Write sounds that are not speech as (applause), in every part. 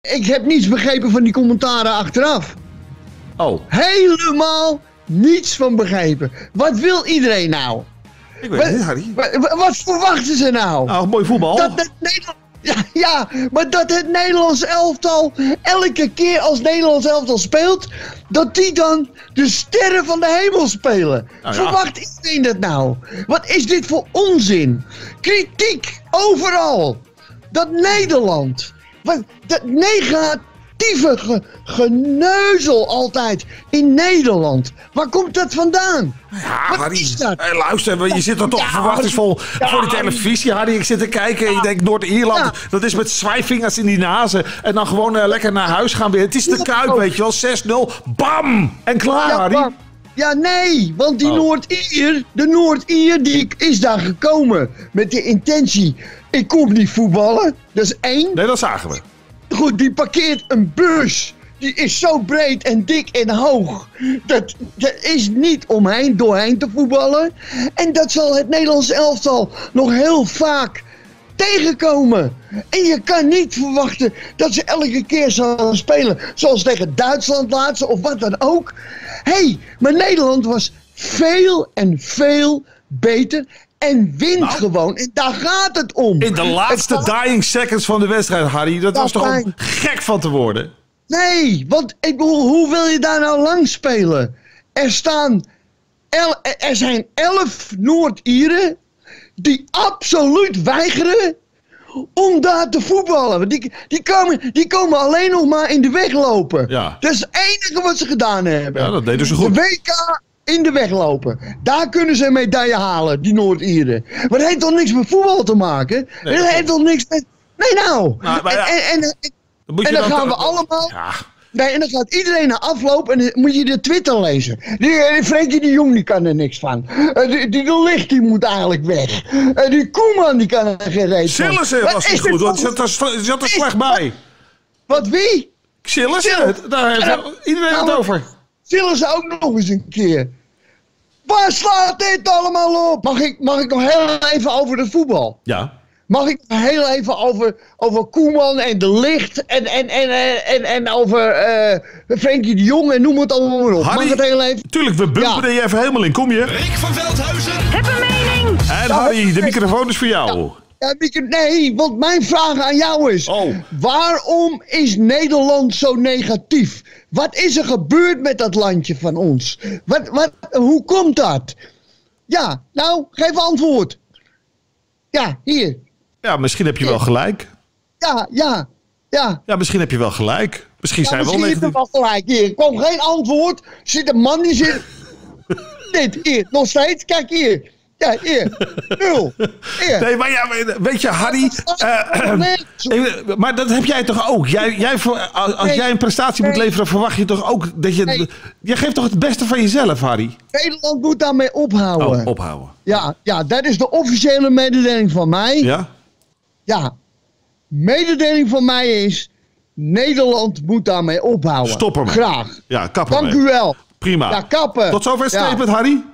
Ik heb niets begrepen van die commentaren achteraf. Oh, Helemaal niets van begrepen. Wat wil iedereen nou? ik weet het niet, Harry. Wat, wat- wat verwachten ze nou? Nou, mooi voetbal. Dat het Nederland... Ja, ja, maar dat het Nederlands elftal elke keer als Nederlands elftal speelt, dat die dan de sterren van de hemel spelen. Nou ja. Verwacht iedereen dat nou? Wat is dit voor onzin? Kritiek overal. Dat Nederland. Wat, dat negatieve ge- geneuzel altijd in Nederland. Waar komt dat vandaan? Ja, Wat Harry. is dat? Hey, luister, je zit er toch Ja, verwachtingsvol ja, voor die televisie, Harry. Ik zit te kijken en ik denk Noord-Ierland, dat is met zwijvingers in die nazen. En dan gewoon eh, lekker naar huis gaan weer. Het is de Kuip, weet je wel. 6-0, bam! En klaar, Harry. Ja, nee, want die Oh. Noord-Ier, de Noord-Ier, die is daar gekomen met de intentie. Ik kom niet voetballen, dat is één. Nee, dat zagen we. Goed, die parkeert een bus. Die is zo breed en dik en hoog. Dat, dat is niet omheen, doorheen te voetballen. En dat zal het Nederlands elftal nog heel vaak tegenkomen. En je kan niet verwachten dat ze elke keer zullen spelen. Zoals tegen Duitsland laatst of wat dan ook. Hé, hey, maar Nederland was veel en veel beter. En wint Nou. gewoon. En daar gaat het om. In de laatste gaat- dying seconds van de wedstrijd, Harry. Dat Ja, was toch om gek van te worden? Nee, want ik bedoel, hoe wil je daar nou lang spelen? Er staan. El, er zijn elf Noord-Ieren die absoluut weigeren om daar te voetballen. Die, die, komen, die komen alleen nog maar in de weg lopen. Ja. Dat is het enige wat ze gedaan hebben. Ja, dat deden ze goed. De WK in de weg lopen. Daar kunnen ze een medaille halen, die Noord-Ieren. Maar dat heeft toch niks met voetbal te maken? Nee, dat dat heeft toch niks met... Nee nou. Nou, ja. en, en, en, en dan dan gaan we allemaal... Ja, Nee, en dan gaat iedereen naar afloop en dan moet je de Twitter lezen. Die, die Frenkie de Jong die kan er niks van. Eh, die, die de Licht die moet eigenlijk weg. Eh, die Koeman die kan er geen reet van. Sillissen was niet goed, want zat er, zat er slecht bij. Wat wie? Sillissen, Sil- daar heeft iedereen het Nou, over. Zullen ze ook nog eens een keer? Waar slaat dit allemaal op? Mag ik, mag ik nog heel even over het voetbal? Ja. Mag ik heel even over, over Koeman en de Licht en, en, en, en, en, en over eh Frenkie de Jong en noem het allemaal maar op. Harry, Mag het heel even? Tuurlijk, we bumpen Ja. er je even helemaal in. Kom je? Rick van Veldhuizen. Heb een mening! En Harry, de microfoon is voor jou. Ja, nee, want mijn vraag aan jou is: Oh. waarom is Nederland zo negatief? Wat is er gebeurd met dat landje van ons? Wat, wat, hoe komt dat? Ja, nou, geef antwoord. Ja, hier. Ja, misschien heb je wel gelijk. Ja, ja, ja. Ja, misschien heb je wel gelijk. Misschien zijn we wel misschien heb je wel gelijk. Hier, kom geen antwoord. Zit een man die zit. (laughs) Dit, hier, nog steeds. Kijk hier. Ja, hier. Nul. Nee, maar ja, weet je, Harry. eh, Nee, (clears throat) maar dat heb jij toch ook? Jij, jij, als als Nee. jij een prestatie moet leveren, verwacht je toch ook dat je. Je geeft toch het beste van jezelf, Harry? Nederland moet daarmee ophouden. Oh, ophouden. Ja, ja, dat is de officiële mededeling van mij. Ja? Ja. Mededeling van mij is: Nederland moet daarmee ophouden. Stop ermee. Graag. Ja, kap Dank u wel. Prima. Ja, kappen. Tot zover het Ja. statement, Harry.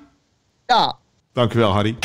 Ja. Dank u wel, Harry.